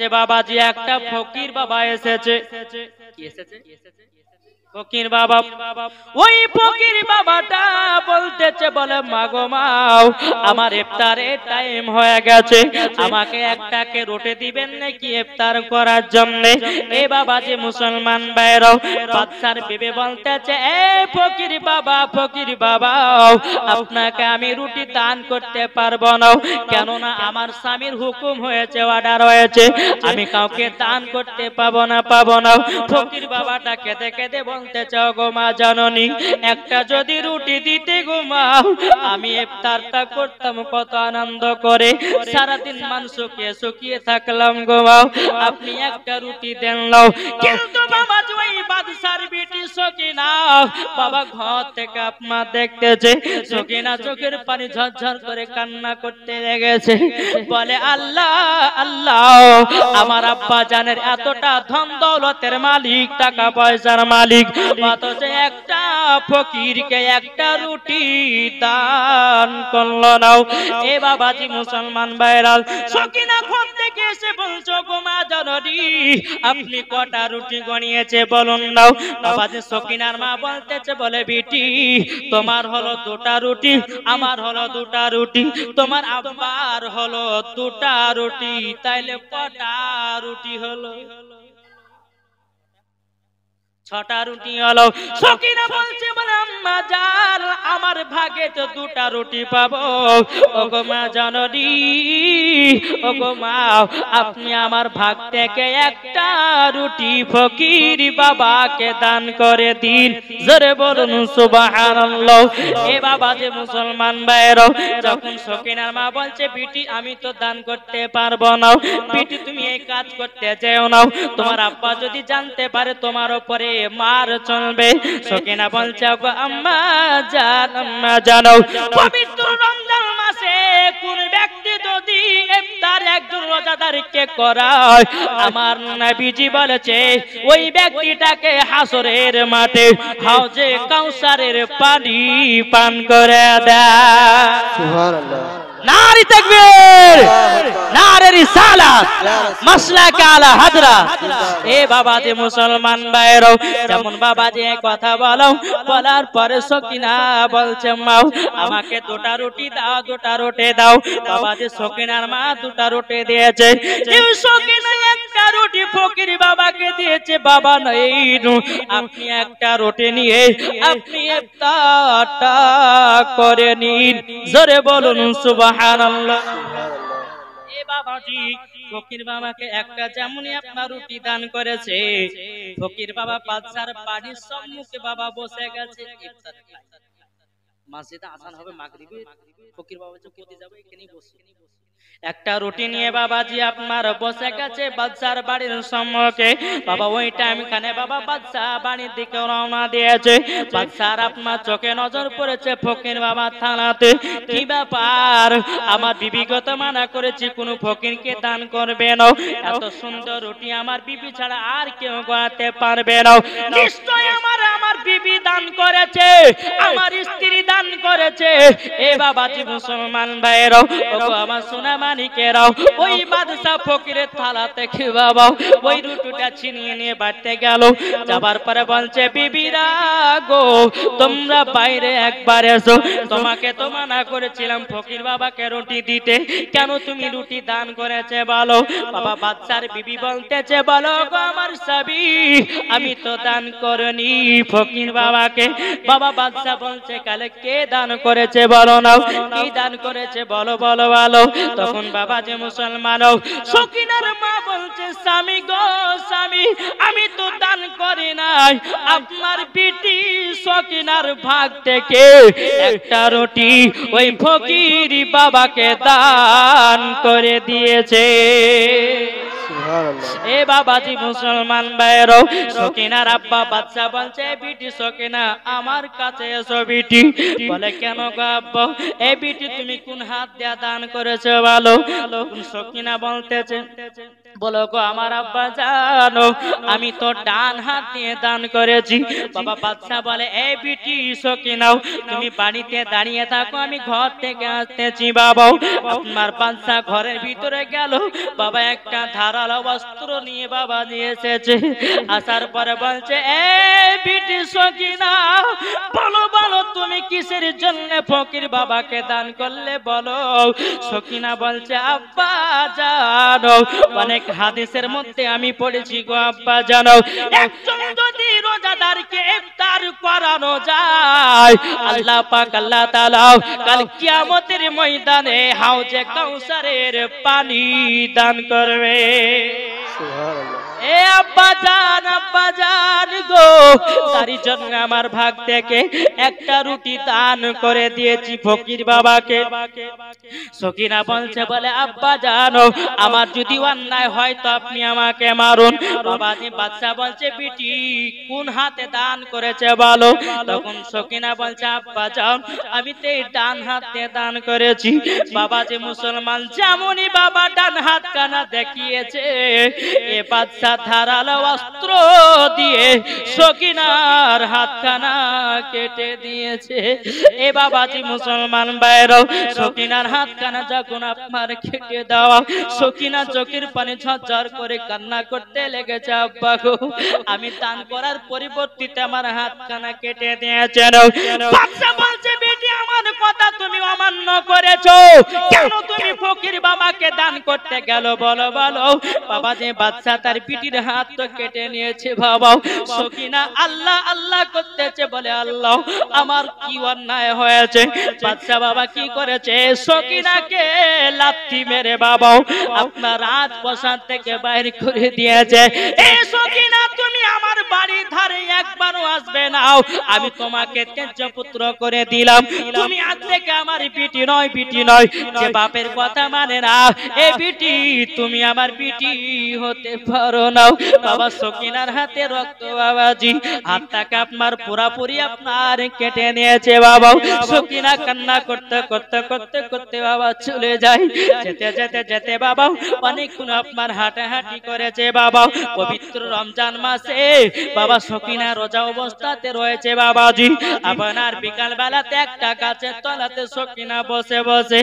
যে বাবাজি একটা ফকির বাবা এসেছে। ফকির বাবা। ওই ফকির বাবাটা বলতেছে, বলে, মাগো মাও, আমার ইফতারের টাইম হয়ে গেছে। আমাকে একটাকে রোটে দিবেন নাকি ইফতার করার জন্য? এ বাবা যে মুসলমান বাইরাও বাদশার বিবে বলতেছে, এ ফকির বাবা ফকির বাবা, আপনাকে আমি রুটি দান করতে পারব না। কেননা আমার স্বামীর হুকুম হয়েছে অর্ডার হয়েছে। আমি কাউকে দান করতে পাবো না পাবো না। ফকির বাবাটা কেঁদে কেঁদে বলতে চাও গো মা জাননী একটা যদি রুটি দিতে গো মা আমি ইফতারটা করতাম কত আনন্দ করে। সারাদিন মান শুকিয়ে শুকিয়ে থাকলাম গো মা। আপনি একটা রুটি দেন নাও। কিন্তু বাবা ওই বাদশার বিটি সকিনা বাবা ঘর থেকে আপনার দেখতেছে সকিনা চোখের পানি ঝরঝর করে কান্না করতে লেগেছে। বলে আল্লাহ আল্লাহ আমার আব্বা জানের এতটা ধন দৌলতের মালিক, টাকা পয়সার মালিক, অথচ একটা ফকিরকে একটা রুটি দান করল নাও এ বাবাজি মুসলমান বাইরাল সকিনা ঘর থেকে এসে বলছো গো মা জননী, আপনি কটা রুটি গনিয়েছে বলুন নাও বাবাজি সকিনার মা বলতেছে, বলে বিটি, তোমার হলো দুটা রুটি, আমার হলো দুটা রুটি, তোমার আব্বার হলো দুটা রুটি, তাইলে কটা রুটি হলো। ছটা রুটি হলো। সকিনা বলছে, বলে, আম্মা জান আমার ভাগে তো দুটা রুটি পাবো। ওগো মা জননী, ওগো মা, আপনি আমার ভাগ থেকে একটা রুটি ফকির বাবাকে দান করে দিন। জোরে বলুন, সুবহানাল্লাহ। এ বাবা যে মুসলমান ভাইরো যখন সকিনার মা বলছে বিটি আমি তো দান করতে পারব না। বিটি তুমি এই কাজ করতে যেও না। তোমার আব্বা যদি জানতে পারে, তোমার উপরে মার চলবে। সকিনা বলছে আব্বা আম্মা জান আম্মা জানো। পবিত্র রমজান মাসে কোন ব্যক্তি যদি ইফতার একজন রোজাদারকে করায় আমার নবীজি বলেছে ওই ব্যক্তিটাকে হাসরের মাঠে হাউজে কাউসারের পানি পান করে দেয়। সুবহানাল্লাহ। নারী তাকবীর নারে রিসালাত মাসলাক আলা হাজরা এ বাবা যে মুসলমান ভাইরাও যেমন বাবা যে কথা বলো বলার পরে সকিনা বলছে মাও আমাকে দুটা রুটি দাও দুটা রুটি দাও। বাবা যে সকিনার মা দুটা রুটি দিয়েছে। সকিনা একটা রুটি, ফকির বাবাকে দিয়েছে। বাবা নেই আপনি একটা রুটি নিয়ে, আপনি ইফতারটা করে নিন। জোরে বলুন, সুবহানাল্লাহ। ফকির বাবাকে একটা যেমনই আপনার রুটি দান করেছে। ফকির বাবা বাদশার বাড়ির সম্মুখে বাবা বসে গেছে। মসজিদে আজান হবে মাগরিবে ফকির বাবা যে যাবে এখানেই বসে একটা রুটি নিয়ে বাবাজি আপনার বসে গেছে বাদশার বাড়ির সম্মুখে। বাবা, ওই টাইম খানে বাবা বাদশা বাড়ির দিকে রওনা দিয়েছে। বাদশার আপনার চোখে নজর পড়েছে ফকির বাবা থানাতে। কি ব্যাপার? আমার বিবিগত মানা করেছি, কোনো ফকিরকে দান করবে না। এত সুন্দর রুটি আমার বিবি ছাড়া আর কেউ গড়াতে পারবে না। নিশ্চয় আমার আমার বিবি দান করেছে। আমার স্ত্রী দান করেছে। এ বাবাজি মুসলমান ভাইরাও ওগো, আমার সোনা মানিকেরাও ওই বাদশা ফকিরের থালা থেকে ওই রুটিটা ছিনিয়ে নিয়ে বাড়তে গেল। যাবার পরে বলছে, বিবিরা গো, তোমরা বাইরে একবার এসো। তোমাকে তো মানা করেছিলাম ফকির বাবাকে রুটি দিতে। কেন তুমি রুটি দান করেছে বলো? বাবা বাচ্চার বিবি বলতেছে, বলো গো আমার সাবি আমি তো দান করিনি ফকির বাবাকে। বাবা বাদশা বলছে, কালে কে দান করেছে বলো না কি দান করেছে বলো বলো বলো। তখন বাবা যে মুসলমান সকিনার মা বলছে, স্বামী গো, স্বামী, আমি তো দান করি নাই। আপনার বিটি সকিনার ভাগ থেকে একটা রুটি ওই ফকির বাবাকে দান করে দিয়েছে। এ বাবাজি মুসলমান ভাইয়েরও সকিনার আব্বা বাচ্চা বলছে বিটি সকিনা আমার কাছে এসো বিটি। বলে কেন গো আব্বা? এ বিটি তুমি কোন হাত দিয়া দান করেছ? ভালো সকিনা বলতেছে বলো গো, আমার আব্বা জানো, আমি তো ডান হাত দিয়ে দান করেছি। বাবা বাচ্চা বলে, এই বিটি সকিনাও তুমি বাড়িতে দাঁড়িয়ে থাকো, আমি ঘর থেকে আসতেছি বাবা। আপনার বাচ্চা ঘরের ভিতরে গেল। বাবা একটা ধারালো বস্ত্র নিয়ে বাবা নিয়ে এসেছে। আসার পরে বলছে, এই বিটি সকিনা বলো বলো, তুমি কিসের জন্য ফকির বাবাকে দান করলে বলো? সকিনা বলছে, আব্বা জানো, অনেক হাদিসের মধ্যে আমি পড়েছি, গো আব্বা জানো, একজন যদি রোজাদারকে ইফতার করানো যায়, আল্লাহ পাক, আল্লাহ তাআলা কাল কিয়ামতের ময়দানে হাউজে কাউসারের পানি দান করবে। এ আব্বা গো। তারই জন্য আমার ভাগ থেকে একটা রুটি দান করে দিয়েছি ফকির বাবাকে। সকিনা বলছে, বলে, আব্বা জানো, আমার যদি অন্যায় হয় তো আপনি আমাকে মারুন। বলছে, বিটি, কোন হাতে দান করেছে বলো? তখন সকিনা বলছে, আব্বা যাও আমি তো এই ডান হাতে দান করেছি। বাবাজি মুসলমান, যেমনই বাবা ডান হাত কানা দেখিয়েছে, এ বাচ্চা ধারালো অস্ত্র দিয়ে সকিনার হাতখানা কেটে দিয়েছে। এ বাবাজি মুসলমান বাইরেও সকিনার হাতখানা যখন আপনার কেটে দেওয়া সকিনা চোখের পানি ঝরঝর করে কান্না করতে লেগেছে, আব্বা গো। আমি দান করার পরিবর্তিতে আমার হাতখানা কেটে দিয়েছেন বাচ্চা বলছে বেটি আমার কথা তুমি অমান্য করেছ। কেন তুমি ফকির বাবাকে দান করতে গেল? বলো বলো। বাবা যে বাচ্চা তার পিটির হাত তো কেটে নিয়েছে বাবা সকিনা আল্লাহ আল্লাহ করতেছে বলে আল্লাহ, আমার কি অন্যায় হয়েছে? বাচ্চা বাবা কি করেছে? সকিনাকে লাথি মেরে বাবা আপনার রাত বসার থেকে বাইর করে দিয়েছে। এ ধারে আসবে না। আমি তোমাকে তেজ পুত্র করে দিলাম। তুমি আজ থেকে আমার বিটি নয় বিটি নয়। যে বাপের কথা মানে না, এ বিটি, তুমি আমার বিটি হতে পারো না। বাবা সকিনার হাতে রক্ত বাবাজি হাতটাকে আপনার পুরাপুরি আপনার কেটে নিয়েছে বাবা। সকিনা কান্না করতে করতে করতে করতে বাবা চলে যায়। যেতে যেতে যেতে বাবা অনেকক্ষণ আপনার হাঁটাহাঁটি করেছে বাবা। পবিত্র রমজান মাসে বাবা সকিনা রোজা অবস্থাতে রয়েছে বাবাজি। আপনার বিকাল বেলাতে একটা গাছের তলাতে সকিনা বসে বসে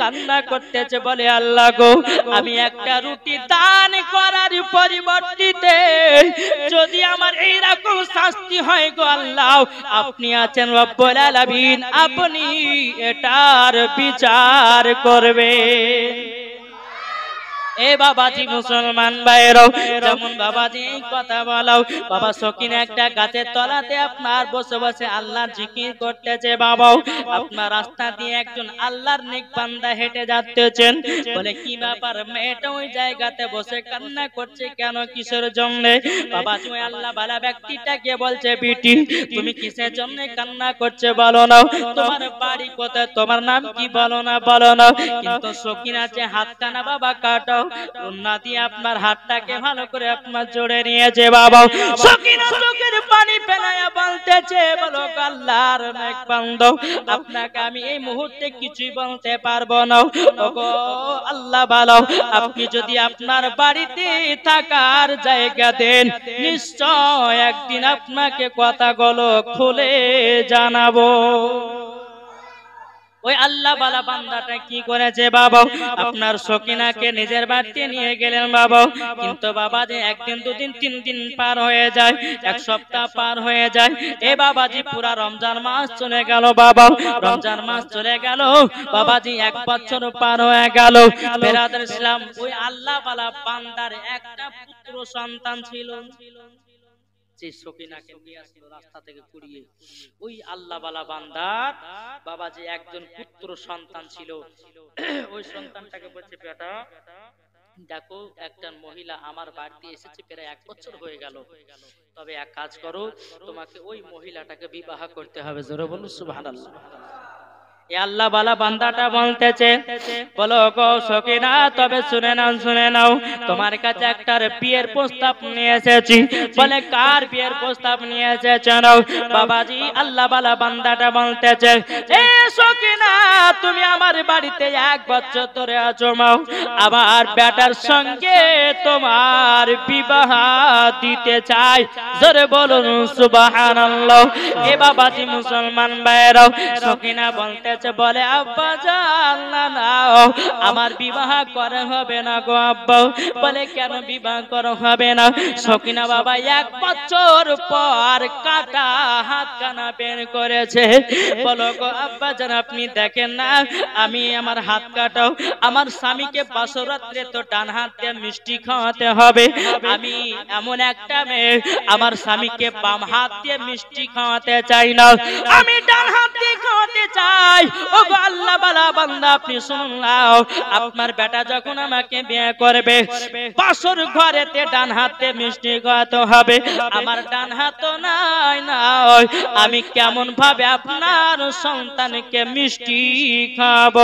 কান্না করতেছে বলে, আল্লাহ গো, আমি একটা রুটি দান করার পরিবর্তিতে যদি আমার এই রকম শাস্তি হয় গো আল্লাহ, আপনি আছেন রব্বুল আলামিন, আপনি এটার বিচার করবেন। এ বাবাজি মুসলমান ভাইয়েরও, যেমন বাবাজি কথা বলাও, বাবা সকিন একটা গাছের তলাতে আপনার বসে বসে আল্লাহর জিকির করতেছে বাবাও, আপনার রাস্তা দিয়ে একজন আল্লাহর নেক বান্দা হেঁটে যাচ্তেছেন বলে, কি ব্যাপার, মেয়েটা ওই জায়গাতে বসে কান্না করছে কেন কিসের জন্য? বাবাজি ওই আল্লাহ বালা ব্যক্তিটাকে বলছে, বিটি, তুমি কিসের জন্য কান্না করছে বলো না? তোমার বাড়ি কোথায়? তোমার নাম কি বলো না বলো না? কিন্তু সকিন আছে হাতখানা বাবা কাটাও। কন্যা দিয়ে আপনার হাতটাকে ভালো করে আপনার জোরে নিয়েছে বাবা সকিনা চোখের পানি ফেলায়া বলতেছে, বলো, আল্লাহর নেক বান্দা, আপনাকে আমি এই মুহূর্তে কিছুই বলতে পারব না। ওগো, আল্লাহ ভালো, আপনি যদি আপনার বাড়িতে থাকার জায়গা দেন, নিশ্চয় একদিন আপনাকে কথাগুলো খুলে জানাব। ওই আল্লাহ বালা বান্দাটা কি করেছে বাবা? আপনার সকিনাকে নিজের বাড়িতে নিয়ে গেলেন বাবা। কিন্তু বাবা যে একদিন দুদিন তিন দিন পার হয়ে যায় এক সপ্তাহ পার হয়ে যায় এ বাবাজি পুরা রমজান মাস চলে গেল বাবা। রমজান মাস চলে গেল বাবাজি এক বছর পার হয়ে গেল। বেরাদার ইসলাম ওই আল্লাহ বালা বান্দার একটা পুত্র সন্তান ছিল। যে সকিনাকে নিয়ে আসলো রাস্তা থেকে কুড়িয়ে, ওই আল্লাহ বালা বান্দার বাবা যে একজন পুত্র সন্তান ছিল, ওই সন্তানটাকে বলছে, বেটা, দেখো, একটা মহিলা আমার বাড়িতে এসেছে প্রায় এক বছর হয়ে গেল। তবে এক কাজ করো, তোমাকে ওই মহিলাটাকে বিবাহ করতে হবে। জোরে বলুন, সুবহানাল্লাহ। আল্লাহ বালা বান্দাটা বলতেছে, বলো গো সকিনা তবে শুনে নাও শুনে নাও, তোমার কাছে একটা বিয়ের প্রস্তাব নিয়ে এসেছি। বলে, কার বিয়ের প্রস্তাব নিয়ে এসেছেন বাবাজি, আল্লাহ বালা বান্দাটা বলতেছে, এ সকিনা তুমি আমার বাড়িতে এক বছর ধরে আছো মাও আমার বেটার সঙ্গে তোমার বিবাহ দিতে চাই। জোরে বলুন, সুবহানাল্লাহ। এ বাবাজি, মুসলমান ভাইরাও সকিনা বলতেছে বলে আব্বা জান না আমার বিবাহ করা হবে না গো আব্বা বলে, কেন বিবাহ করা হবে না? সকিনা বাবা এক বছর পর কাটা হাত কানা বের করেছে। বলো গো আব্বা জান আপনি দেখেন না, আমি আমার হাত কাটাও, আমার স্বামীকে বাসরাত্রে তো ডান হাত দিয়ে মিষ্টি খাওয়াতে হবে। আমি এমন একটা মেয়ে, আমার স্বামীকে বাম হাত দিয়ে মিষ্টি খাওয়াতে চাই না। আমি ডান হাত দিয়ে খাওয়াতে চাই আপনার বেটা যখন আমাকে বিয়ে করবে ঘরেতে ডান হাতে মিষ্টি খাওয়াতে হবে। আমার ডান হাত নাই নাই। আমি কেমন ভাবে আপনার সন্তানকে মিষ্টি খাব?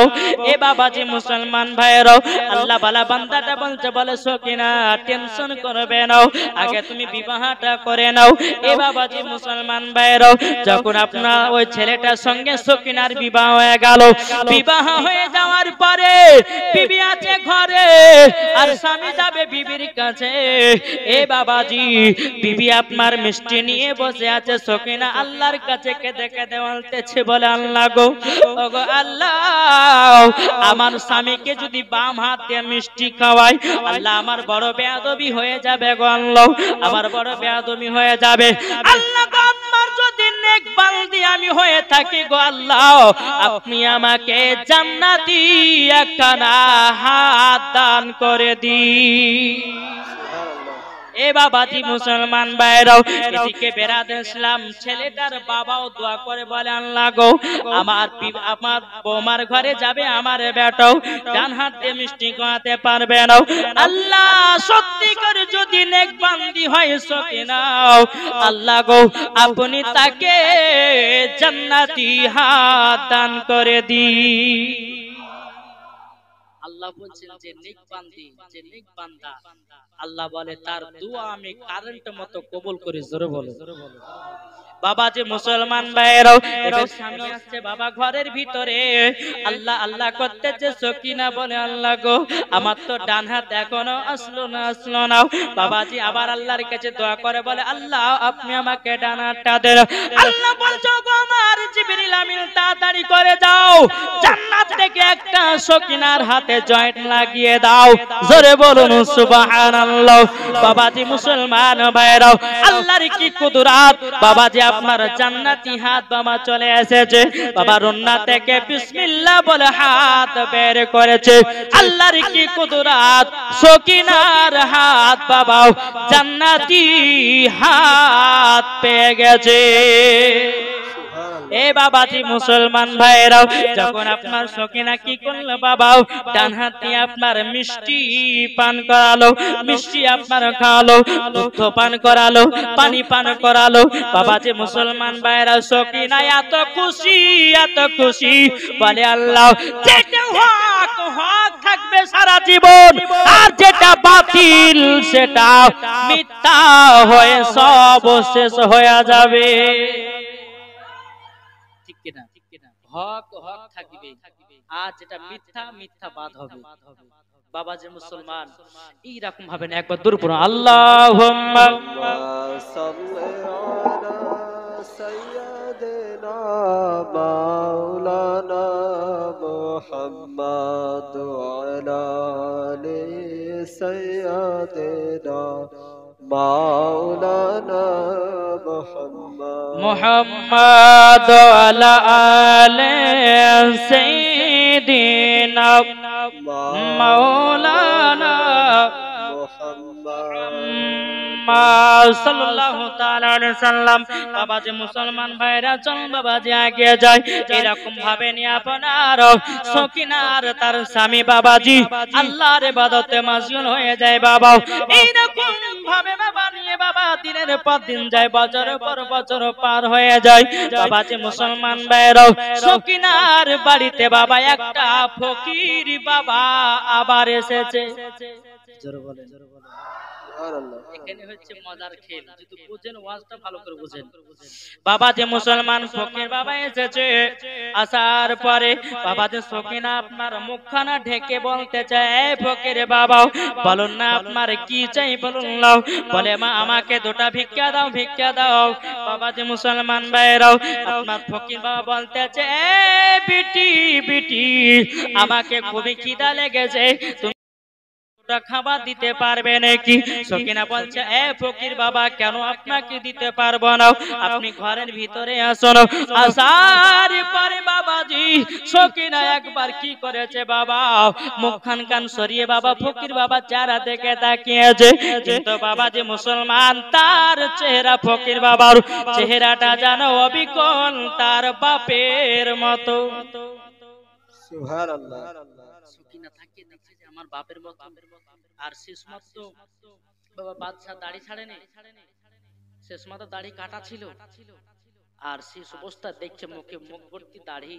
এ বাবাজি মুসলমান ভাইরাও আল্লাহ বালা বান্দাটা বলছে, বলে সকিনা, টেনশন করবে নাও আগে তুমি বিবাহটা করে নাও। এ বাবাজি মুসলমান ভাইরাও যখন আপনার ওই ছেলেটার সঙ্গে সকিনার বিবাহ হয়ে গেল। বিবাহ হয়ে যাওয়ার পরে বিবি আছে ঘরে আর স্বামী যাবে বিবির কাছে। এ বাবাজি বিবি আপনার মিষ্টি নিয়ে বসে আছে সকিনা আল্লাহর কাছে কেঁদে কেঁদে বলতেছে বলে আল্লাহ গো ও গো আল্লাহ আমার স্বামীকে যদি বাম হাত দিয়ে মিষ্টি খাওয়াই আল্লাহ আমার বড় বেয়াদবি হয়ে যাবে গো আল্লাহ আমার বড় বেয়াদবি হয়ে যাবে। আল্লাহ যদি নেক বান্দি আমি হয়ে থাকি গো আল্লাহ আপনি আমাকে জান্নাতি একখানা হাত দান করে দি এ বাবাজি মুসলমান ভাইরাও, এদিকে বেড়াতে ইসলাম ছেলেটার বাবাও দোয়া করে বলে, আল্লাহ গো, আমার আমার বৌমার ঘরে যাবে আমার বেটাও, ডান হাত মিষ্টি খাওয়াতে পারবে না। আল্লাহ সত্যি করে যদি নেক বান্দি হয় সকিনাও আল্লাহ গো, আপনি তাকে জান্নাতি হাত দান করে দি আল্লাহ বলছেন যে নেক বান্দি যে নেক বান্দা। আল্লাহ বলে তার দোয়া আমি কারেন্ট মতো কবুল করি জোরে বলো। বাবা যে মুসলমান ভাইয়েরাও এবার স্বামী আসছে বাবা ঘরের ভিতরে। আল্লাহ আল্লাহ করতেছে সকিনা বলে, আল্লাহ গো, আমার তো ডান হাত এখনও আসলো না আসলো না। বাবাজি আবার আল্লাহর কাছে দোয়া করে বলে, আল্লাহ, আপনি আমাকে ডান হাতটা দেন। আল্লাহ বলছো গো আমার জিবরিল আমিন, তাড়াতাড়ি করে যাও। জান্নাত থেকে একটা সকিনার হাতে জয়েন্ট লাগিয়ে দাও। জোরে বলুন, সুবহানাল্লাহ। বাবাজি মুসলমান ভাইরাও আল্লাহর কি কুদরাত? বাবাজি আপনার জান্নাতি হাত বাবা চলে এসেছে। বাবা রন্না থেকে বিসমিল্লাহ বলে হাত বের করেছে। আল্লাহর কি কুদরাত? সকিনার হাত বাবা জান্নাতি হাত পেয়ে গেছে। এ বাবাজি মুসলমান ভাইরাও, যখন আপনার সকিনা কি করল বাবাও, ডান হাত দিয়ে আপনার মিষ্টি পান করালো, মিষ্টি আপনার খাওয়ালো দুধ পান করালো, পানি পান করালো। বাবাজি মুসলমান ভাইরাও সকিনা এত খুশি এত খুশি। বলে আল্লাহ যেটা হক হক থাকবে সারা জীবন, আর যেটা বাতিল সেটা মিথ্যা হয়ে সব শেষ হয়ে যাবে। ঠিক কিনা হক হক থাকিবে আর যেটা মিথ্যা মিথ্যা বাদ হবে বাবা যে মুসলমান এইরকম ভাবে না একবার দূর পড়ো আল্লাহ صل على سيدنا مولانا محمد وعلى آل سيدنا مولانا محمد. وعلى آل سيدنا مولانا মুসলমান তার স্বামী বাবাজি আল্লাহর হয়ে যায় বাবা। এইরকম ভাবে বাবা নিয়ে বাবা দিনের পর দিন যায়, বছর পর বছর পার হয়ে যায়। মুসলমান সকিনার বাড়িতে বাবা একটা ফকির বাবা আবার এসেছে। বলে এখানে হচ্ছে মজার খেল। যদি বুঝেন ওয়াজটা ভালো করে বুঝেন। বাবা যে মুসলমান ফকির বাবা এসেছে আসার পরে বাবা যে সকিনা আপনার মুখখানা ঢেকে বলতে চায় "এই ফকির বাবা বলুন না আপনার কি চাই বলুন নাও। বলে মা আমাকে দুটা ভিক্ষা দাও ভিক্ষা দাও। বাবা যে মুসলমান ভাইরাও আপনার ফকির বাবা বলতে চায় বিটি বিটি আমাকে খুবই খিদা লেগেছে। খাবার দিতে পারবে নাকি? সকিনা বলছে এ ফকির বাবা কেন আপনাকে দিতে পারব না? আপনি ঘরের ভিতরে আসুন। আসার পরে বাবাজি সকিনা একবার কি করেছে বাবা? মুখখান কান সরিয়ে বাবা ফকির বাবা চারা দেখে তাকিয়েছে। কিন্তু বাবা যে মুসলমান তার চেহারা ফকির বাবার। চেহারাটা জানো অবিকল তার বাপের মতো। সুবহানাল্লাহ। সুকিনা তাকিয়ে দেখছে। যে আমার বাপের মত। আর শেষ মাত্র বাবা বাদশা দাড়ি ছাড়েনি। শেষ মাত্র দাড়ি কাটা ছিল। আর শেষ অবস্থা দেখছে মুখে মুখ ভর্তি দাড়ি,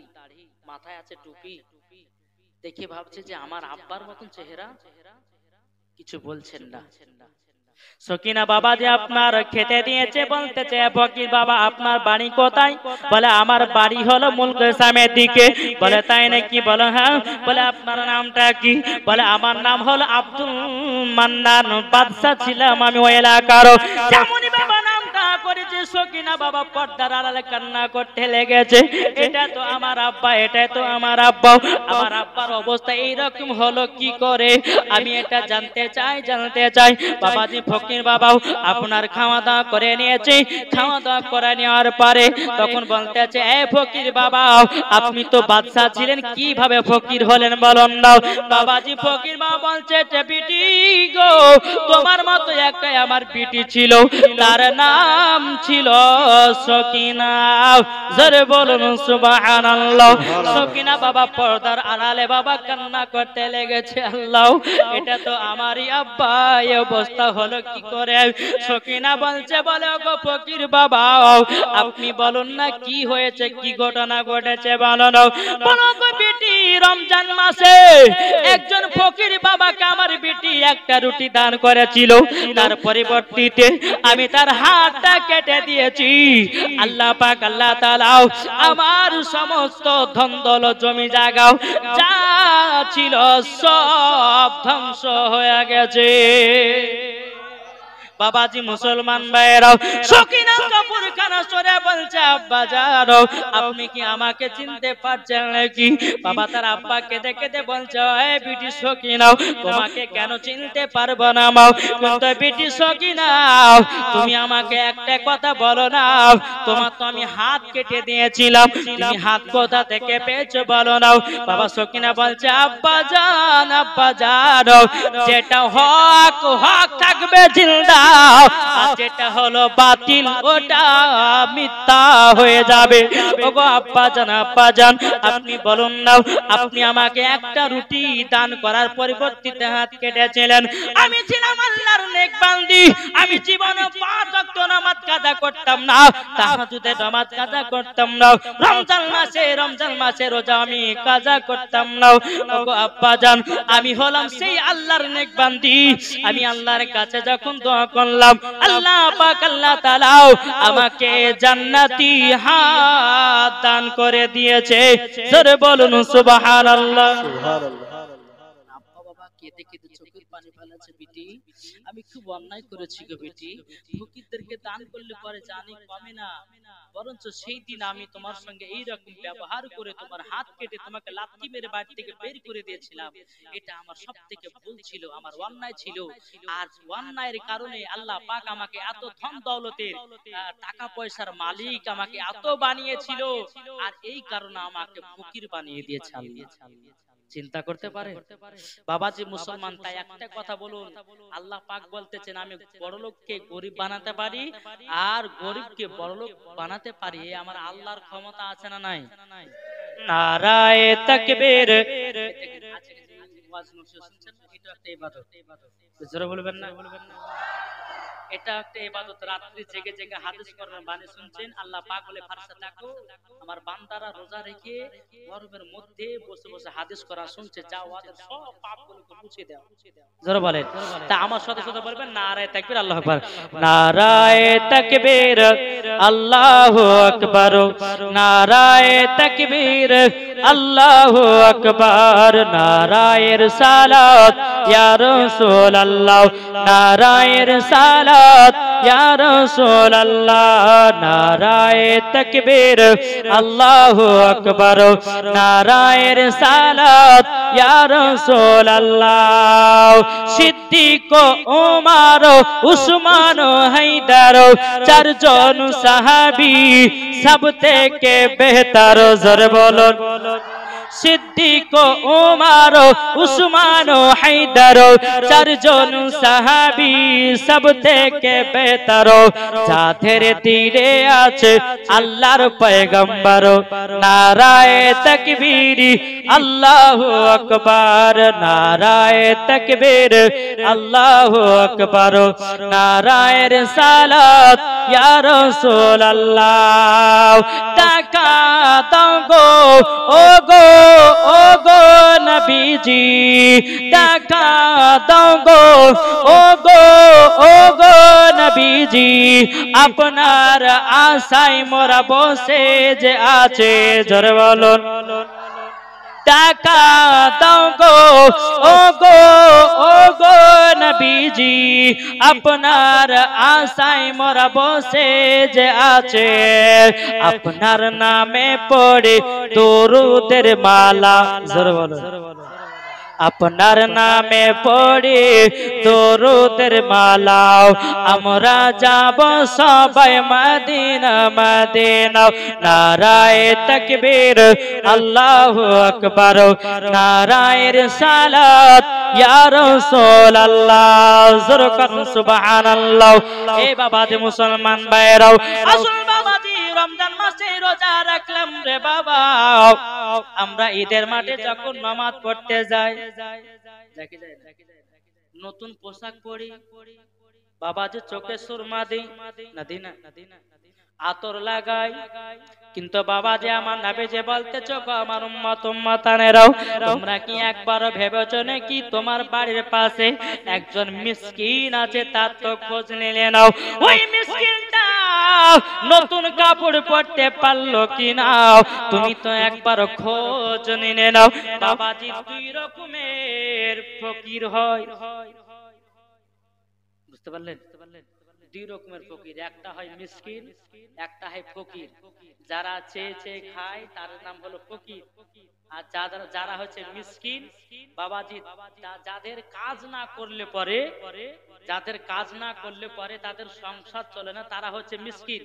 মাথায় আছে টুপি। দেখে ভাবছে যে আমার আব্বার মতন চেহারা। কিছু বলছেন না। সকিনা বাবা যে আপনার খেতে দিয়েছে বলতেছে, ফকির বাবা, আপনার বাড়ি কোথায়? বলে, আমার বাড়ি হলো মুলকেসামের দিকে। বলে, তাই নাকি? বলো হ্যাঁ। বলে, আপনার নামটা কি? বলে, আমার নাম হলো আব্দুল মান্নান। বাদশা ছিলাম আমি ওই এলাকার সকিনা বাবা? পর্দার আড়ালে কান্না করতে লেগেছে। এটা তো আমার আব্বা, এটা তো আমার আব্বা। আমার আব্বার অবস্থা এইরকম হলো কি করে? আমি এটা জানতে চাই জানতে চাই। বাবাজি, ফকির বাবাও আপনার খাওয়া দাওয়া করে নিয়েছে। খাওয়া দাওয়া করে নেওয়ার পরে তখন বলতেছে, এ ফকির বাবা, আপনি তো বাদশাহ ছিলেন, কীভাবে ফকির হলেন বলুন দাও? বাবাজি, ফকির বাবা বলছে বিটি গো, তোমার মতো একটাই আমার বিটি ছিল। তার নাম ছিল সকিনা। জোরে বলুন সকিনা বাবা পর্দার আড়ালে বাবা কান্না করতে লেগেছে, আল্লাহ। এটা তো আমারই আব্বা অবস্থা হলো কি করে? সকিনা বলছে, বলে গো ফকির বাবা, আপনি বলুন না কি হয়েছে, কি ঘটনা ঘটেছে, বলো বলো গো বেটি রমজান মাসে একজন ফকির বাবাকে আমার বেটি একটা রুটি দান করেছিল। তার পরিবর্তিতে আমি তার হাতটা কেটে দিয়েছি। আল্লাহ পাক, আল্লাহ তাআলাও আমার সমস্ত ধন দৌলত জমি জায়গাও যা ছিল সব ধ্বংস হয়ে গেছে। বাবাজি মুসলমান ভাইরাও সকিনা কাপুর খানা সরে বলছে, আব্বা যাও আপনি কি আমাকে চিনতে পারছেন নাকি? বাবা তার আব্বাকে দেখে দে বলছে, এ বিটি সকিনাও, তোমাকে কেন চিনতে পারব না, মাও? কিন্তু বিটি সকিনাও, তুমি আমাকে একটা কথা বলো না, তোমার তো আমি হাত কেটে দিয়েছিলাম, তুমি হাত কোথা থেকে পেয়েছ বলো না? বাবা সকিনা বলছে, আব্বা জান আব্বা জান, যেটা হক হক থাকবে জিন্দা যেটা হলো বাতিল, ওটা মিথ্যা হয়ে যাবে। ওগো আব্বা জান আব্বা জান, আপনি বলুন না আপনি আমাকে একটা রুটি দান করার পরিবর্তিতে হাত কেটেছিলেন। আমি ছিলাম আল্লাহর নেক বান্দি। আমি জীবনে পাঁচ ওয়াক্ত নামাজ কাজা করতাম না। তাহাজুদে নামাজ কাজা করতাম না। রমজান মাসে রমজান মাসে রোজা আমি কাজা করতাম না। ওগো আব্বা জান, আমি হলাম সেই আল্লাহর নেক বান্দি। আমি আল্লাহর কাছে যখন দোয়া করলাম আল্লাহ পাক আল্লাহ তাআলাও আমাকে জান্নাতি হাত দান করে দিয়েছে জোরে বলুন সুবহানাল্লাহ সুবহানাল্লাহ আব্বা বাবা কেঁদে কেঁদে চোখের পানি ফেলেছে বিটি। আমি খুব অন্যায় করেছি গো বিটি। ফকিরদেরকে দান করলে পরে জানি কমে না। বরঞ্চ সেই দিন আমি তোমার সঙ্গে এই রকম ব্যবহার করে তোমার হাত কেটে তোমাকে লাথি মেরে বাড়ি থেকে বের করে দিয়েছিলাম। এটা আমার সব থেকে ভুল ছিল আমার অন্যায় ছিল। আর অন্যায়ের কারণে আল্লাহ পাক আমাকে এত ধন দৌলতের টাকা পয়সার মালিক আমাকে এত বানিয়েছিল। আর এই কারণে আমাকে ফকির বানিয়ে দিয়েছে আল্লাহ। চিন্তা করতে পারে? বাবাজি মুসলমান তাই একটা কথা বলুন। আল্লাহ পাক বলতেছেন আমি বড়লোককে গরিব বানাতে পারি আর গরিবকে বড়লোক বানাতে পারি আমার আল্লাহর ক্ষমতা আছে না নাই? নারায়ে তাকবীর। ওয়াজ শুনছেন এটা একটা ইবাদত। জোরে বলবেন না? বলবেন না। এটা একটা ইবাদত। রাত্রি জেগে জেগে হাদিস করবেন বাণী শুনছেন। আল্লাহ পাক বলে, ফারসা থাকো আমার বান্দারা রোজা রেখে গরমের মধ্যে বসে বসে হাদিস করা শুনছে, যা ওদের সব পাপ পাপগুলোকে মুছে দাও জোরে বলেন। তা আমার সাথে সাথে বলবেন, নারায়ে তাকবীর, আল্লাহু আকবার। নারায়ে তাকবীর, আল্লাহু আকবার। নারায়ে তাকবীর আল্লাহু আকবার, নারায়ের সালাত, ইয়া রাসূলুল্লাহ, নারায়ের সালাত, ইয়া রাসূলুল্লাহ, নারায়ে তাকবীর, আল্লাহু আকবার, নারায়ের সালাত, ইয়া রাসূলুল্লাহ, সিদ্দিক ওমর উসমান হায়দার, চারজন সাহাবী সব থেকে বেহতর জোর বলুন সিদ্দিক ওমর উসমান হায়দার চারজন সাহাবী সব থেকে বেহতর যাদের তীরে আছে আল্লাহর পয়গম্বর নারায়ে তাকবীর, আল্লাহু আকবার, নারায়ে তাকবীর, আল্লাহু আকবার নারায়ের সালাত ইয়া রাসূলুল্লাহ। টাকা দাও গো ও গো ও গো নবীজি টাকা দাও গো। ও গো ও গো নবীজি, আপনার আশাই মোরা বসে যে আছে, জোরে বলুন। টাকা নবীজি। আপনার আশায় মোরা বসে যে আছে। আপনার নামে পড়ে তরুদের মালা। জোর বলো। আপনার নামে পড়ে তরুদের মালাও। আমরা যাব সবাই মদিনা মদিনা। নারায় তকবীর, আল্লাহু আকবার। নারায়ের সালাত, ইয়া রাসূলুল্লাহ। জোরকান সুবহানাল্লাহ। এ বাবা মুসলমান ভাইরাও। আসল রমজান মাসে রোজা রাখলাম রে বাবা। আমরা ঈদের মাঠে যখন পড়তে যাই, নতুন পোশাক পরি, বাবা যে চোখে সুরমা না আতর লাগাই। কিন্তু বাবা যে আমার নাবে যে বলতে চোখ, আমার উম্মত, উম্মতানেরাও, তোমরা কি একবার ভেবেছো নাকি তোমার বাড়ির পাশে একজন মিসকিন আছে, তার তো খোঁজ নিলে নাও। ওই মিসকিনটা নতুন কাপড় পরতে পারল কি নাও? তুমি তো একবার খোঁজ নিলে নাও। বাবাজি দুই রকমের ফকির হয়। বুঝতে পারলেন? দুই রকমের ফকির। একটা হয় মিসকিন, একটা হয় ফকির। যারা চেয়ে চেয়ে খায়, তার নাম হলো ফকির। আর যারা যারা হচ্ছে মিসকিন, বাবাজি যাদের কাজ না করলে পরে, যাদের কাজ না করলে পরে তাদের সংসার চলে না, তারা হচ্ছে মিসকিন।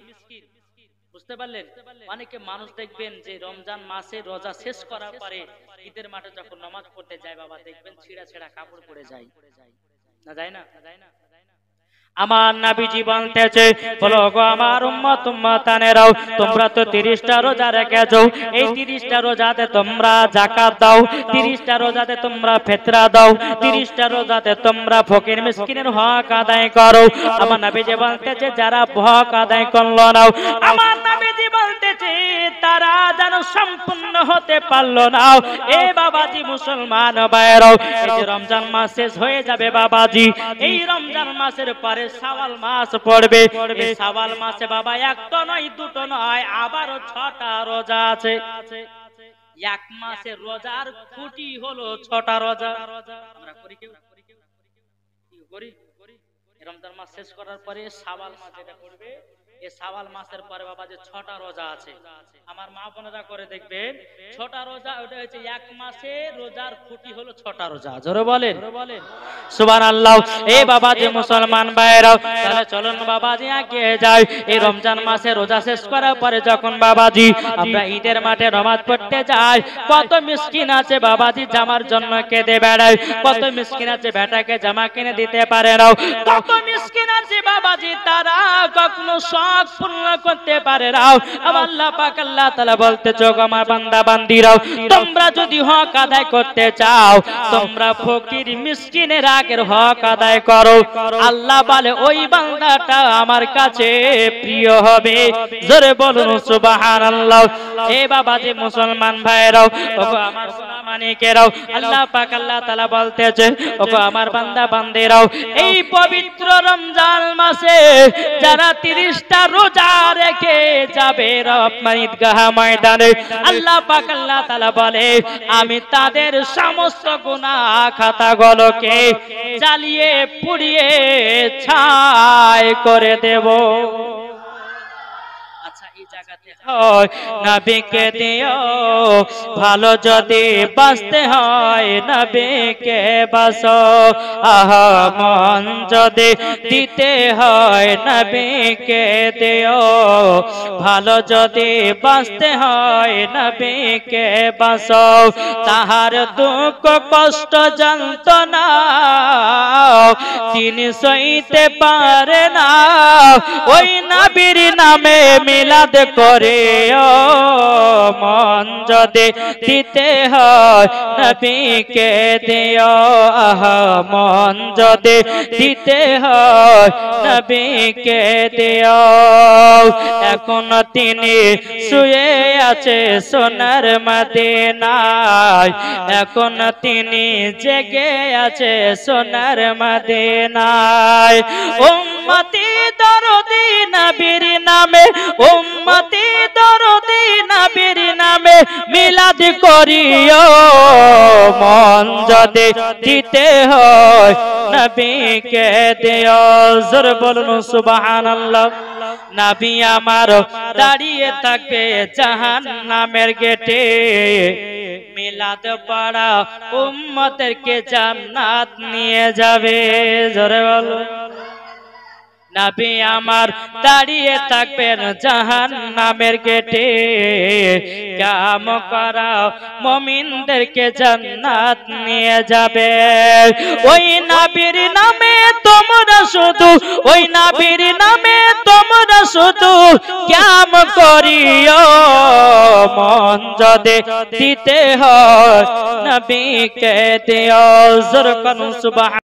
বুঝতে পারলেন? অনেকে মানুষ দেখবেন যে রমজান মাসে রোজা শেষ করার পরে ঈদের মাঠে যখন নামাজ পড়তে যায়, বাবা দেখবেন ছিঁড়া ছেঁড়া কাপড় পরে যায় না যায়। না যায় না? আমার নাবিজি বলতেছে বলো গো, আমার উম্মত উম্মতানেরাও, তোমরা তো তিরিশটা রোজা রেখেছো। এই তিরিশটা রোজাতে তোমরা যাকাত দাও, তিরিশটা রোজাতে তোমরা ফেতরা দাও, তিরিশটা রোজাতে তোমরা ফকির মিসকিনের হক আদায় করো। আমার নাবিজি বলতেছে যারা হক আদায় করল নাও আমার নাবিজি বলতেছে, তারা যেন সম্পূর্ণ হতে পারল না। এ বাবাজি মুসলমান ভাইরাও এই যে রমজান মাস শেষ হয়ে যাবে বাবাজি, এই রমজান মাসের পরে সাওয়াল মাস পড়বে। এই সাওয়াল মাসে বাবা একটা নয়, দুটো নয়, আবারও ছটা রোজা আছে। এক মাসে রোজার খুঁটি হলো ছটা রোজা। আমরা করি কেউ? করি? রমজান মাস শেষ করার পরে সাওয়াল মাস যেটা করবে এই সাওয়াল মাসের পরে বাবা যে ছটা রোজা আছে আমার মা বোনেরা করে দেখবেন ছটা রোজা ওটা হচ্ছে এক মাসে রোজার খুঁটি হলো ছটা রোজা। জোরে বলেন। সুবান আল্লাহ এ বাবা যে মুসলমান ভাইরাও তাহলে চলুন বাবাজি আগে যাই। এই রমজান মাসে রোজা শেষ করার পরে যখন বাবাজি আমরা ঈদের মাঠে নামাজ পড়তে যাই কত মিসকিন আছে বাবাজি জামার জন্য কেঁদে বেড়ায় কত মিসকিন আছে বেটাকে জামা কিনে দিতে পারে না। কত মিসকিন আছে বাবাজি তারা কখনো সব শখ পূর্ণ করতে পারে আল্লাহ পাক আল্লাহ তাআলা আমার বান্দা, বান্দিরাও, তোমরা যদি হক আদায় করতে চাও, তোমরা ফকির মিসকিনের আগের হক আদায় করো। আল্লাহ বলে, ওই বান্দাটা আমার কাছে প্রিয় হবে। জোরে বলুন, সুবহানাল্লাহ। এ বাবা যে মুসলমান ভাইরাও আমার মানিকেরাও আল্লাহ পাক আল্লাহ তাআলা বলতেছে, ওগো আমার বান্দা, বান্দেরাও, এই পবিত্র রমজান মাসে যারা 30টা রোজা রেখে যাবে রহমান ময়দানে, আল্লাহ তাআলা বলে, আমি তাদের সমস্ত গুনাহ খাতাগুলোকে জ্বালিয়ে পুড়িয়ে ছাই করে দেব। নবীকে দিও। ভালো যদি বাঁচতে হয়, নবীকে বাসো আহা, মন যদি দিতে হয়, নবীকে দিও। ভালো যদি বাঁচতে হয়, নবীকে বাসো তাহার দুঃখ, কষ্ট, যন্ত্রণা তিনি সইতে পারে না। ওই নবীর নামে মিলাদ করে মন যদি দিতে হয়, নবীকে দিও। আহ, মন যদি দিতে হয়, নবীকে দিও। এখন তিনি শুয়ে আছে সোনার মদিনায়। এখন তিনি জেগে আছে সোনার মদিনায়। উম্মতি দরদি নবীর নামে, উম্মতি দরদি নবীর নামে মিলাদ করিও। মন যদি দিতে হয়, নবীকে দিও। জোর বলুন, সুবহানাল্লাহ। নবী আমার দাঁড়িয়ে থাকবে জাহান নামের গেটে। মিলাদ পাড়া উম্মতেরকে জান্নাত নিয়ে যাবে। জোরে বলো নবী আমার দাঁড়িয়ে থাকবেন জাহান নামের গেটে। কাম করা মমিনদেরকে জান্নাত নিয়ে যাবে। ওই নাবির নামে তোমরা শুধু, ওই নাবির নামে তোমরা শুধু কাম করিও। মন যদি দিতে হয়, নবীকে দিও। জোর করুন সুবহান